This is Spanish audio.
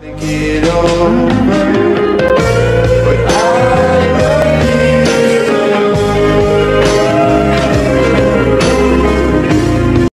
Te quiero